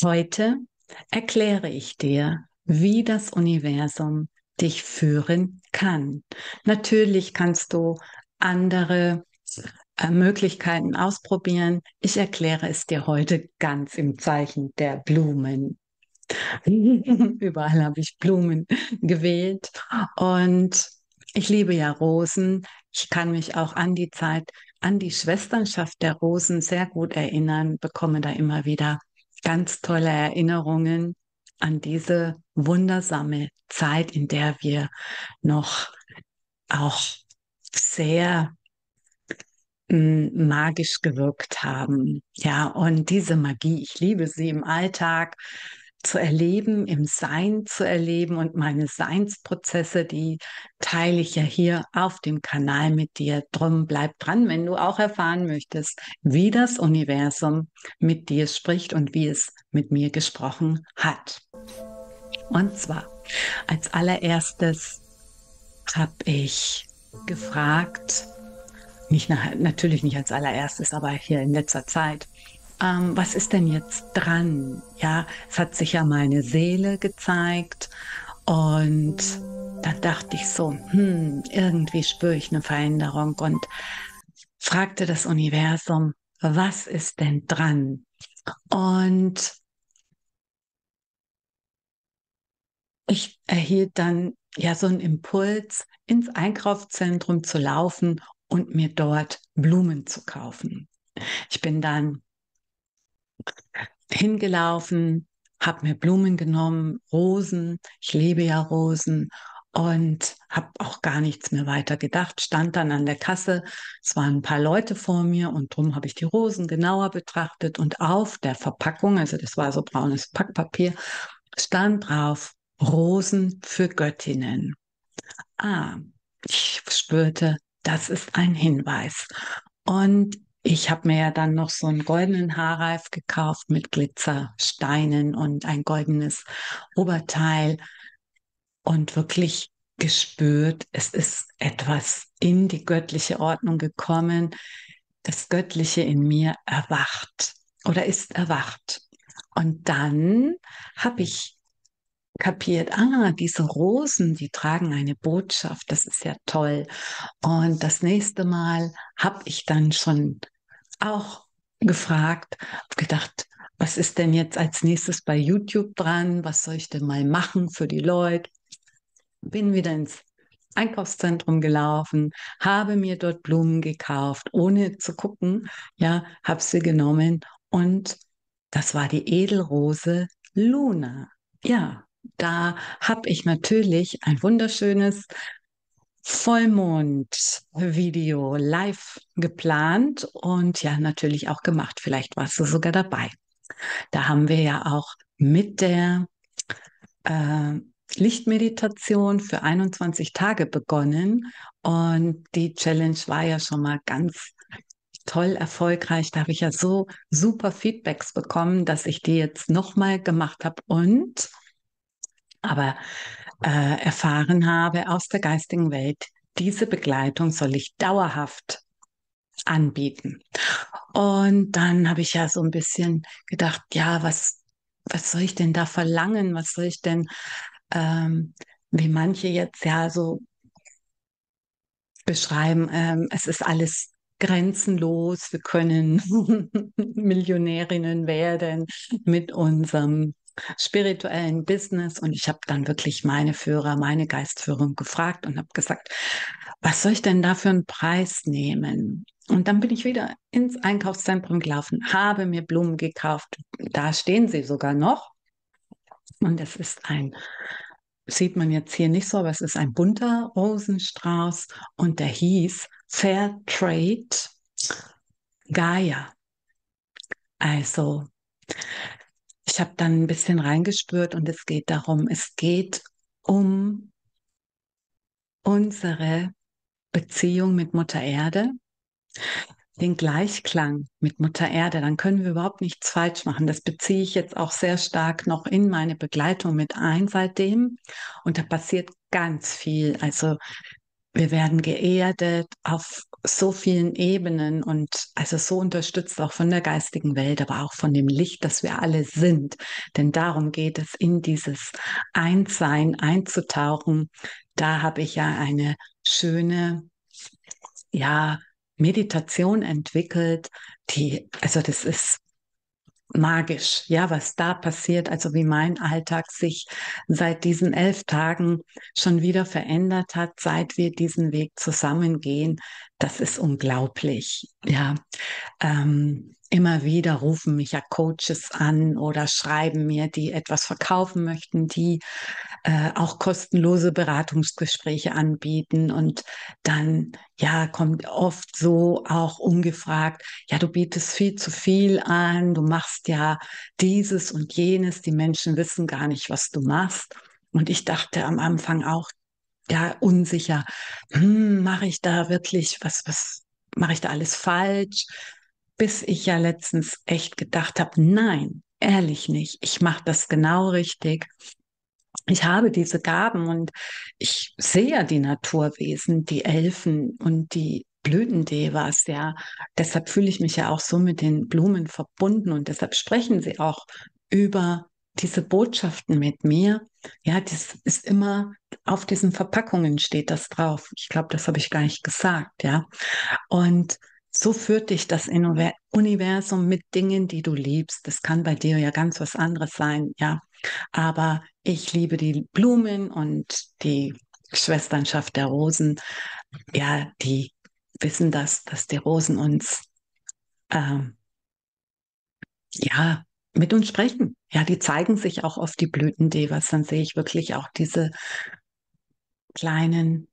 Heute erkläre ich dir, wie das Universum dich führen kann. Natürlich kannst du andere äh, Möglichkeiten ausprobieren. Ich erkläre es dir heute ganz im Zeichen der Blumen. Überall habe ich Blumen gewählt und ich liebe ja Rosen. Ich kann mich auch an die Zeit, an die Schwesternschaft der Rosen sehr gut erinnern, bekomme da immer wieder ganz tolle Erinnerungen an diese wundersame Zeit, in der wir noch auch sehr hm, magisch gewirkt haben. Ja, und diese Magie, ich liebe sie im Alltag zu erleben, im Sein zu erleben und meine Seinsprozesse, die teile ich ja hier auf dem Kanal mit dir. Drum bleib dran, wenn du auch erfahren möchtest, wie das Universum mit dir spricht und wie es mit mir gesprochen hat. Und zwar als allererstes habe ich gefragt, nicht nach, natürlich nicht als allererstes, aber hier in letzter Zeit, ähm, was ist denn jetzt dran? Ja, es hat sich ja meine Seele gezeigt und dann dachte ich so, hm, irgendwie spüre ich eine Veränderung und fragte das Universum, was ist denn dran? Und ich erhielt dann ja so einen Impuls, ins Einkaufszentrum zu laufen und mir dort Blumen zu kaufen. Ich bin dann hingelaufen, habe mir Blumen genommen, Rosen. Ich liebe ja Rosen und habe auch gar nichts mehr weiter gedacht. Stand dann an der Kasse. Es waren ein paar Leute vor mir und darum habe ich die Rosen genauer betrachtet und auf der Verpackung, also das war so braunes Packpapier, stand drauf Rosen für Göttinnen. Ah, ich spürte, das ist ein Hinweis. Und ich habe mir ja dann noch so einen goldenen Haarreif gekauft mit Glitzersteinen und ein goldenes Oberteil und wirklich gespürt, es ist etwas in die göttliche Ordnung gekommen. Das Göttliche in mir erwacht oder ist erwacht. Und dann habe ich kapiert, ah, diese Rosen, die tragen eine Botschaft, das ist ja toll. Und das nächste Mal habe ich dann schon auch gefragt, gedacht, was ist denn jetzt als nächstes bei YouTube dran? Was soll ich denn mal machen für die Leute? Bin wieder ins Einkaufszentrum gelaufen, habe mir dort Blumen gekauft, ohne zu gucken, ja, habe sie genommen und das war die Edelrose Luna. Ja, da habe ich natürlich ein wunderschönes Vollmond-Video live geplant und ja, natürlich auch gemacht. Vielleicht warst du sogar dabei. Da haben wir ja auch mit der äh, Lichtmeditation für 21 Tage begonnen und die Challenge war ja schon mal ganz toll erfolgreich. Da habe ich ja so super Feedbacks bekommen, dass ich die jetzt nochmal gemacht habe und aber äh, erfahren habe aus der geistigen Welt, diese Begleitung soll ich dauerhaft anbieten. Und dann habe ich ja so ein bisschen gedacht, ja, was, was soll ich denn da verlangen? Was soll ich denn, ähm, wie manche jetzt ja so beschreiben, ähm, es ist alles grenzenlos, wir können Millionärinnen werden mit unserem spirituellen Business und ich habe dann wirklich meine Führer, meine Geistführung gefragt und habe gesagt, was soll ich denn da für einen Preis nehmen? Und dann bin ich wieder ins Einkaufszentrum gelaufen, habe mir Blumen gekauft. Da stehen sie sogar noch. Und es ist ein, sieht man jetzt hier nicht so, aber es ist ein bunter Rosenstrauß und der hieß Fair Trade Gaia. Also ich habe dann ein bisschen reingespürt und es geht darum, es geht um unsere Beziehung mit Mutter Erde, den Gleichklang mit Mutter Erde, dann können wir überhaupt nichts falsch machen. Das beziehe ich jetzt auch sehr stark noch in meine Begleitung mit ein seitdem. Und da passiert ganz viel. Also wir werden geerdet auf so vielen Ebenen und also so unterstützt auch von der geistigen Welt, aber auch von dem Licht, das wir alle sind. Denn darum geht es, in dieses Einssein einzutauchen. Da habe ich ja eine schöne, ja, Meditation entwickelt, die, also das ist magisch, ja, was da passiert, also wie mein Alltag sich seit diesen elf Tagen schon wieder verändert hat, seit wir diesen Weg zusammengehen, das ist unglaublich, ja. Ähm, immer wieder rufen mich ja Coaches an oder schreiben mir, die etwas verkaufen möchten, die äh, auch kostenlose Beratungsgespräche anbieten. Und dann, ja, kommt oft so auch ungefragt, ja, du bietest viel zu viel an, du machst ja dieses und jenes, die Menschen wissen gar nicht, was du machst. Und ich dachte am Anfang auch, ja, unsicher, hm, mache ich da wirklich, was, was mache ich da alles falsch? Bis ich ja letztens echt gedacht habe, nein, ehrlich nicht, ich mache das genau richtig. Ich habe diese Gaben und ich sehe ja die Naturwesen, die Elfen und die Blütendevas, ja. Deshalb fühle ich mich ja auch so mit den Blumen verbunden und deshalb sprechen sie auch über diese Botschaften mit mir. Ja, das ist immer auf diesen Verpackungen steht das drauf. Ich glaube, das habe ich gar nicht gesagt, ja. Und so führt dich das Universum mit Dingen, die du liebst. Das kann bei dir ja ganz was anderes sein, ja. Aber ich liebe die Blumen und die Schwesternschaft der Rosen. Ja, die wissen das, dass die Rosen uns, ähm, ja, mit uns sprechen. Ja, die zeigen sich auch auf die Blütendevas. Dann sehe ich wirklich auch diese kleinen,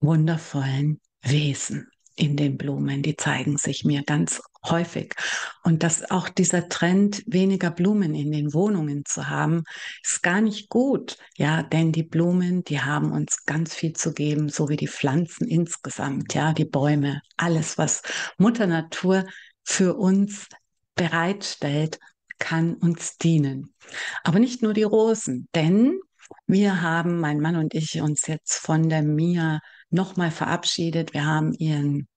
wundervollen Wesen in den Blumen, die zeigen sich mir ganz häufig. Und dass auch dieser Trend, weniger Blumen in den Wohnungen zu haben, ist gar nicht gut. Ja, denn die Blumen, die haben uns ganz viel zu geben, so wie die Pflanzen insgesamt, ja, die Bäume, alles, was Mutter Natur für uns bereitstellt, kann uns dienen. Aber nicht nur die Rosen, denn wir haben, mein Mann und ich, uns jetzt von der Mia nochmal verabschiedet. Wir haben ihren,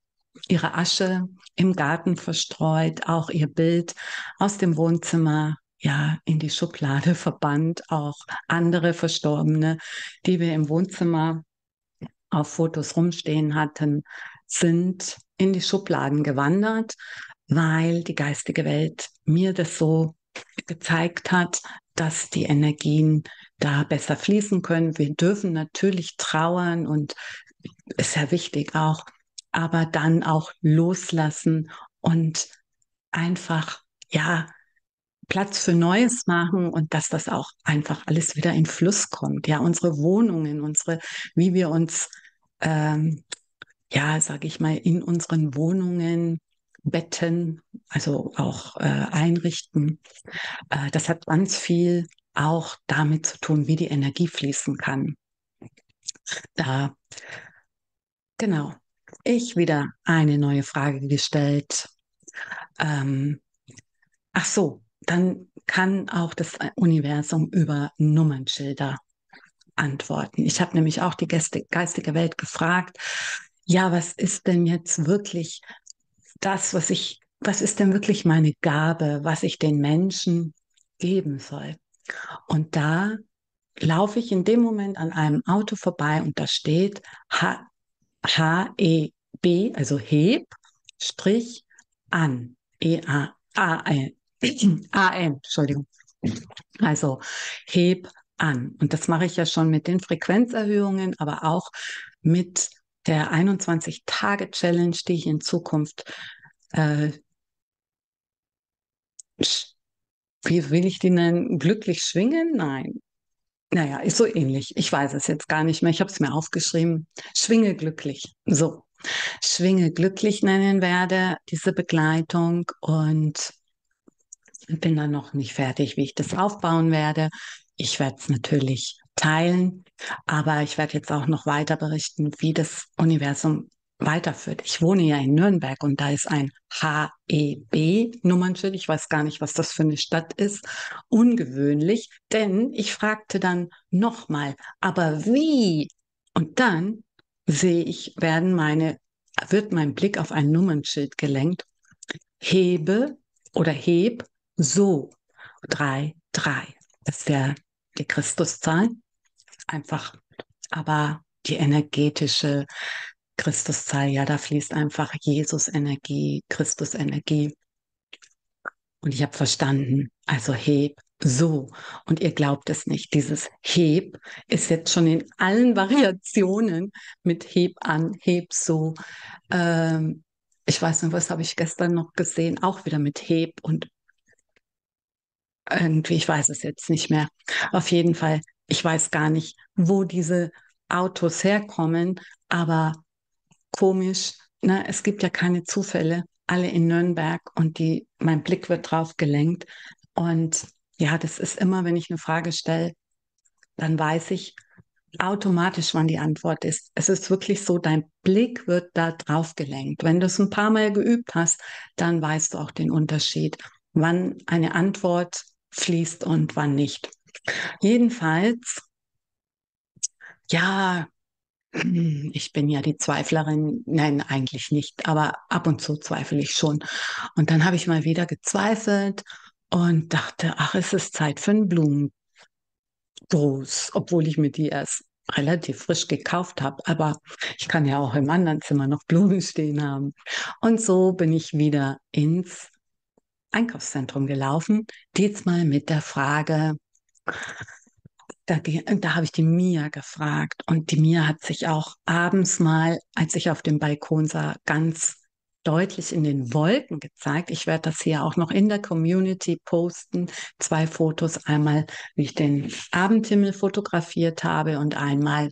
ihre Asche im Garten verstreut, auch ihr Bild aus dem Wohnzimmer ja in die Schublade verbannt, auch andere Verstorbene, die wir im Wohnzimmer auf Fotos rumstehen hatten, sind in die Schubladen gewandert, weil die geistige Welt mir das so gezeigt hat, dass die Energien da besser fließen können. Wir dürfen natürlich trauern und ist ja wichtig auch, aber dann auch loslassen und einfach, ja, Platz für Neues machen und dass das auch einfach alles wieder in Fluss kommt. Ja, unsere Wohnungen, unsere, wie wir uns, ähm, ja, sage ich mal, in unseren Wohnungen Betten, also auch äh, einrichten. Äh, das hat ganz viel auch damit zu tun, wie die Energie fließen kann. Da Genau. Ich wieder eine neue Frage gestellt. Ähm, ach so, dann kann auch das Universum über Nummernschilder antworten. Ich habe nämlich auch die geistige Welt gefragt, ja, was ist denn jetzt wirklich das, was ich, was ist denn wirklich meine Gabe, was ich den Menschen geben soll? Und da laufe ich in dem Moment an einem Auto vorbei und da steht H-E-B, also heb, Strich, an. E-A-A-N, Entschuldigung. Also heb an. Und das mache ich ja schon mit den Frequenzerhöhungen, aber auch mit der 21-Tage-Challenge, die ich in Zukunft, äh, wie will ich die nennen, glücklich schwingen? Nein, naja, ist so ähnlich. Ich weiß es jetzt gar nicht mehr. Ich habe es mir aufgeschrieben. Schwinge glücklich. So. Schwinge glücklich nennen werde, diese Begleitung. Und bin dann noch nicht fertig, wie ich das aufbauen werde. Ich werde es natürlich teilen, aber ich werde jetzt auch noch weiter berichten, wie das Universum weiterführt. Ich wohne ja in Nürnberg und da ist ein HEB-Nummernschild. Ich weiß gar nicht, was das für eine Stadt ist. Ungewöhnlich, denn ich fragte dann nochmal, aber wie? Und dann sehe ich, werden meine wird mein Blick auf ein Nummernschild gelenkt. Hebe oder heb so 3, 3. Das ist ja die Christuszahl. Einfach, aber die energetische Christuszahl, ja, da fließt einfach Jesus-Energie, Christus-Energie. Und ich habe verstanden, also heb so. Und ihr glaubt es nicht, dieses heb ist jetzt schon in allen Variationen mit heb an, heb so. Ähm, ich weiß nicht, was habe ich gestern noch gesehen, auch wieder mit heb und irgendwie, ich weiß es jetzt nicht mehr. Auf jeden Fall, ich weiß gar nicht, wo diese Autos herkommen, aber komisch, ne? es gibt ja keine Zufälle, alle in Nürnberg und die, mein Blick wird drauf gelenkt. Und ja, das ist immer, wenn ich eine Frage stelle, dann weiß ich automatisch, wann die Antwort ist. Es ist wirklich so, dein Blick wird da drauf gelenkt. Wenn du es ein paar Mal geübt hast, dann weißt du auch den Unterschied, wann eine Antwort fließt und wann nicht. Jedenfalls, ja, ich bin ja die Zweiflerin, nein, eigentlich nicht, aber ab und zu zweifle ich schon. Und dann habe ich mal wieder gezweifelt und dachte, ach, es ist Zeit für einen Blumengruß, obwohl ich mir die erst relativ frisch gekauft habe. Aber ich kann ja auch im anderen Zimmer noch Blumen stehen haben. Und so bin ich wieder ins Einkaufszentrum gelaufen, diesmal mit der Frage, da, da habe ich die Mia gefragt und die Mia hat sich auch abends mal, als ich auf dem Balkon sah, ganz deutlich in den Wolken gezeigt. Ich werde das hier auch noch in der Community posten. Zwei Fotos, einmal wie ich den Abendhimmel fotografiert habe und einmal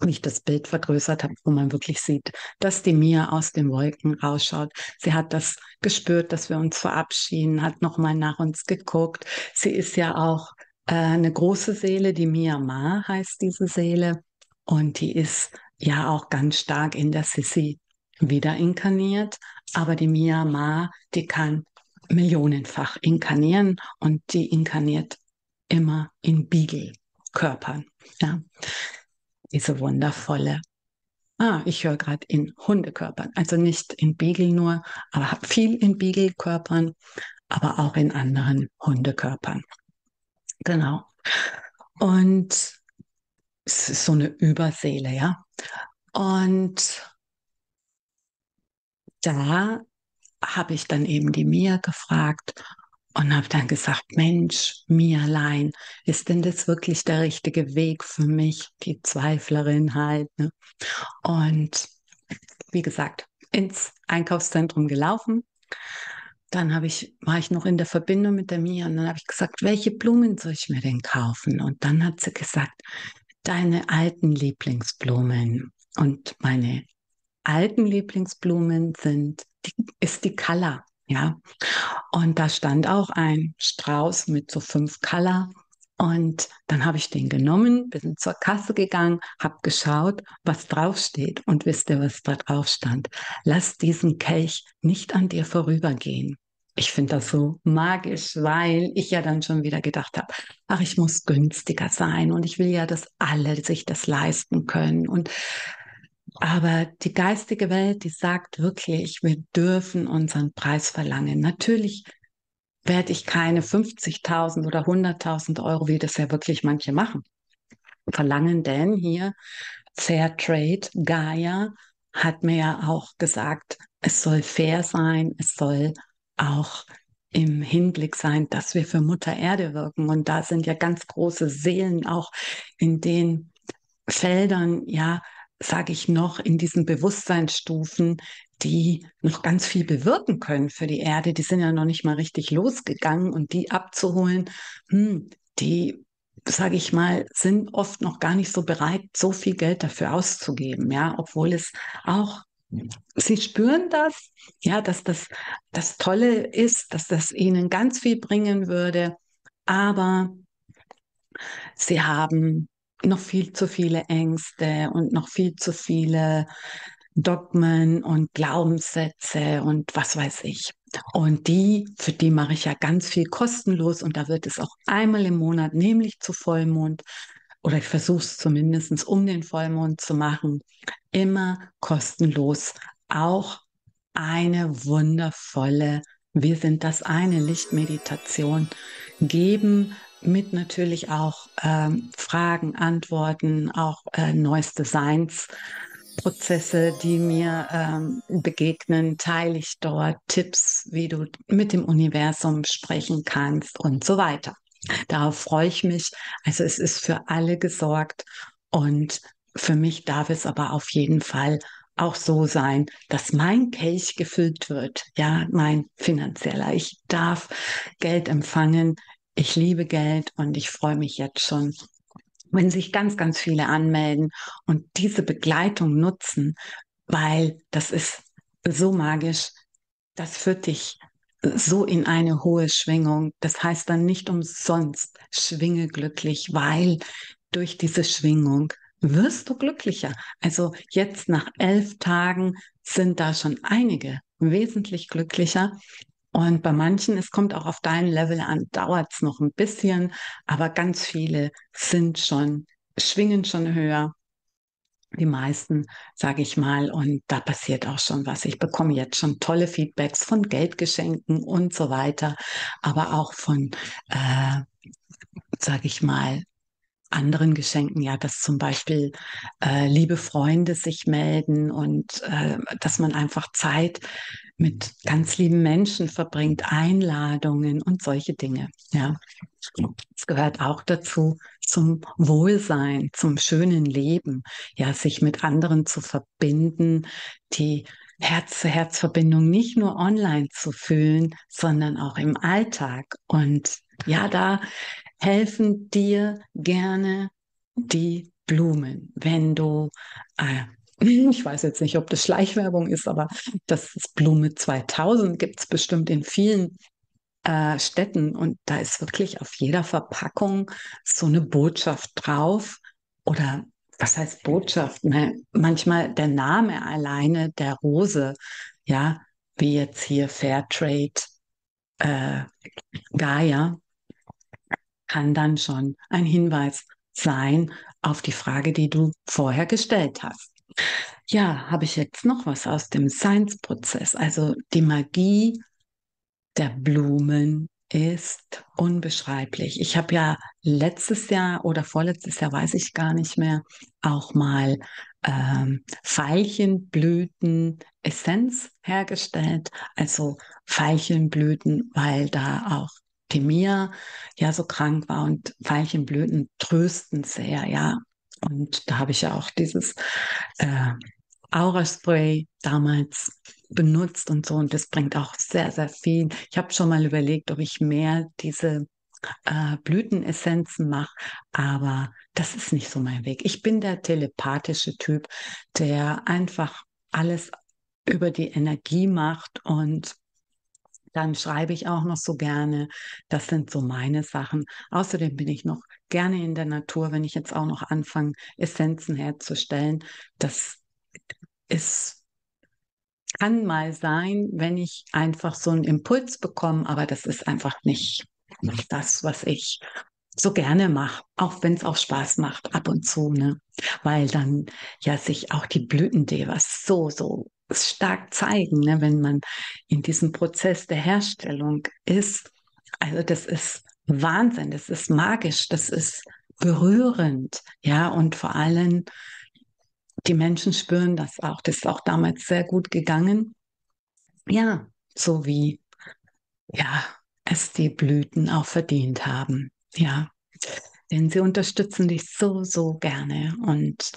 wie ich das Bild vergrößert habe, wo man wirklich sieht, dass die Mia aus den Wolken rausschaut. Sie hat das gespürt, dass wir uns verabschieden, hat nochmal nach uns geguckt. Sie ist ja auch äh, eine große Seele, die Mia heißt diese Seele. Und die ist ja auch ganz stark in der Sissi wieder inkarniert. Aber die Mia die kann millionenfach inkarnieren und die inkarniert immer in Beagle-Körpern. Ja. Diese wundervolle. Ah, ich höre gerade in Hundekörpern, also nicht in Beagle nur, aber viel in Beagle-Körpern, aber auch in anderen Hundekörpern. Genau. Und es ist so eine Überseele, ja. Und da habe ich dann eben die Mia gefragt und habe dann gesagt, Mensch, mir allein, ist denn das wirklich der richtige Weg für mich, die Zweiflerin halt. Ne? Und wie gesagt, ins Einkaufszentrum gelaufen, dann habe ich, war ich noch in der Verbindung mit der Mia und dann habe ich gesagt, welche Blumen soll ich mir denn kaufen? Und dann hat sie gesagt, deine alten Lieblingsblumen. Und meine alten Lieblingsblumen sind, die, ist die Color, ja. Und da stand auch ein Strauß mit so fünf Color. Und dann habe ich den genommen, bin zur Kasse gegangen, habe geschaut, was draufsteht. Und wisst ihr, was da drauf stand? Lass diesen Kelch nicht an dir vorübergehen. Ich finde das so magisch, weil ich ja dann schon wieder gedacht habe, ach, ich muss günstiger sein und ich will ja, dass alle sich das leisten können. Und aber die geistige Welt, die sagt wirklich, wir dürfen unseren Preis verlangen. Natürlich werde ich keine 50.000 oder 100.000 Euro, wie das ja wirklich manche machen, verlangen, denn hier Fairtrade, Gaia hat mir ja auch gesagt, es soll fair sein, es soll auch im Hinblick sein, dass wir für Mutter Erde wirken. Und da sind ja ganz große Seelen auch in den Feldern, ja, sage ich noch, in diesen Bewusstseinsstufen, die noch ganz viel bewirken können für die Erde. Die sind ja noch nicht mal richtig losgegangen und die abzuholen, hm, die, sage ich mal, sind oft noch gar nicht so bereit, so viel Geld dafür auszugeben, ja, obwohl es auch Sie spüren das, ja, dass das das Tolle ist, dass das ihnen ganz viel bringen würde, aber sie haben noch viel zu viele Ängste und noch viel zu viele Dogmen und Glaubenssätze und was weiß ich. Und die, für die mache ich ja ganz viel kostenlos und da wird es auch einmal im Monat, nämlich zu Vollmond, oder ich versuche es zumindest um den Vollmond zu machen, immer kostenlos auch eine wundervolle Wir sind das eine Lichtmeditation geben mit natürlich auch ähm, Fragen, Antworten, auch äh, neueste Seinsprozesse, die mir ähm, begegnen, teile ich dort Tipps, wie du mit dem Universum sprechen kannst und so weiter. Darauf freue ich mich. Also es ist für alle gesorgt und für mich darf es aber auf jeden Fall auch so sein, dass mein Kelch gefüllt wird, ja, mein finanzieller. Ich darf Geld empfangen. Ich liebe Geld und ich freue mich jetzt schon, wenn sich ganz, ganz viele anmelden und diese Begleitung nutzen, weil das ist so magisch. Das führt dich so in eine hohe Schwingung. Das heißt dann nicht umsonst schwinge glücklich, weil durch diese Schwingung wirst du glücklicher. Also jetzt nach elf Tagen sind da schon einige wesentlich glücklicher. Und bei manchen, es kommt auch auf dein Level an, dauert es noch ein bisschen, aber ganz viele sind schon, schwingen schon höher die meisten, sage ich mal. Und da passiert auch schon was. Ich bekomme jetzt schon tolle Feedbacks von Geldgeschenken und so weiter, aber auch von, äh, sage ich mal, anderen Geschenken, ja, dass zum Beispiel äh, liebe Freunde sich melden und äh, dass man einfach Zeit mit ganz lieben Menschen verbringt, Einladungen und solche Dinge. Ja, es gehört auch dazu zum Wohlsein, zum schönen Leben, ja, sich mit anderen zu verbinden, die Herz-zu-Herz-Verbindung nicht nur online zu fühlen, sondern auch im Alltag. Und ja, da helfen dir gerne die Blumen. Wenn du, äh, ich weiß jetzt nicht, ob das Schleichwerbung ist, aber das ist Blume 2000 gibt es bestimmt in vielen äh, Städten und da ist wirklich auf jeder Verpackung so eine Botschaft drauf oder was heißt Botschaft? Ne? Manchmal der Name alleine der Rose, ja, wie jetzt hier Fairtrade äh, Gaia, kann dann schon ein Hinweis sein auf die Frage, die du vorher gestellt hast. Ja, habe ich jetzt noch was aus dem Science-Prozess, also die Magie der Blumen ist unbeschreiblich. Ich habe ja letztes Jahr oder vorletztes Jahr, weiß ich gar nicht mehr, auch mal ähm, Veilchenblüten-Essenz hergestellt. Also Veilchenblüten, weil da auch die Mia ja so krank war und Veilchenblüten trösten sehr, ja. Und da habe ich ja auch dieses äh, Aura-Spray damals benutzt und so. Und das bringt auch sehr, sehr viel. Ich habe schon mal überlegt, ob ich mehr diese äh, Blütenessenzen mache, aber das ist nicht so mein Weg. Ich bin der telepathische Typ, der einfach alles über die Energie macht und dann schreibe ich auch noch so gerne. Das sind so meine Sachen. Außerdem bin ich noch gerne in der Natur, wenn ich jetzt auch noch anfange, Essenzen herzustellen. Das ist, kann mal sein, wenn ich einfach so einen Impuls bekomme, aber das ist einfach nicht das, was ich so gerne mache, auch wenn es auch Spaß macht ab und zu, ne? Weil dann ja sich auch die Blütendevas so, so stark zeigen, ne, wenn man in diesem Prozess der Herstellung ist. Also das ist Wahnsinn, das ist magisch, das ist berührend, ja, und vor allem die Menschen spüren das auch. Das ist auch damals sehr gut gegangen. Ja, so wie ja, es die Blüten auch verdient haben. Ja, denn sie unterstützen dich so, so gerne und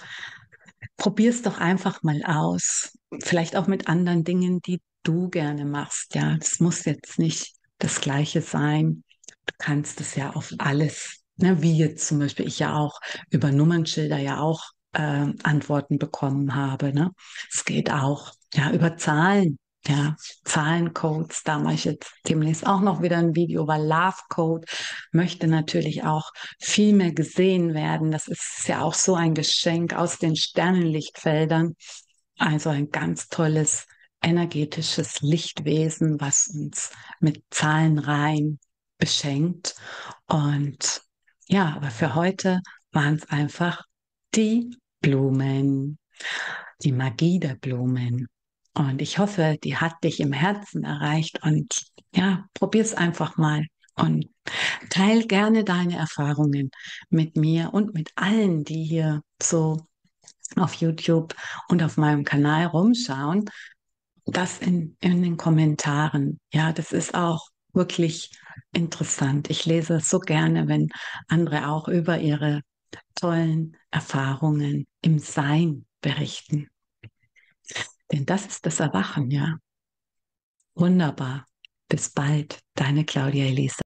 probier es doch einfach mal aus. Vielleicht auch mit anderen Dingen, die du gerne machst. Ja, das muss jetzt nicht das Gleiche sein. Du kannst es ja auf alles, ne, wie jetzt zum Beispiel ich ja auch über Nummernschilder ja auch äh, Antworten bekommen habe. Ne? Es geht auch ja über Zahlen ja, Zahlencodes, da mache ich jetzt demnächst auch noch wieder ein Video, weil Love Code möchte natürlich auch viel mehr gesehen werden. Das ist ja auch so ein Geschenk aus den Sternenlichtfeldern. Also ein ganz tolles energetisches Lichtwesen, was uns mit Zahlenreihen beschenkt. Und ja, aber für heute waren es einfach die Blumen, die Magie der Blumen. Und ich hoffe, die hat dich im Herzen erreicht und ja, probier's einfach mal und teil gerne deine Erfahrungen mit mir und mit allen, die hier so auf YouTube und auf meinem Kanal rumschauen. Das in, in den Kommentaren. Ja, das ist auch wirklich interessant. Ich lese so gerne, wenn andere auch über ihre tollen Erfahrungen im Sein berichten. Denn das ist das Erwachen, ja. Wunderbar. Bis bald, deine Claudia Elisa.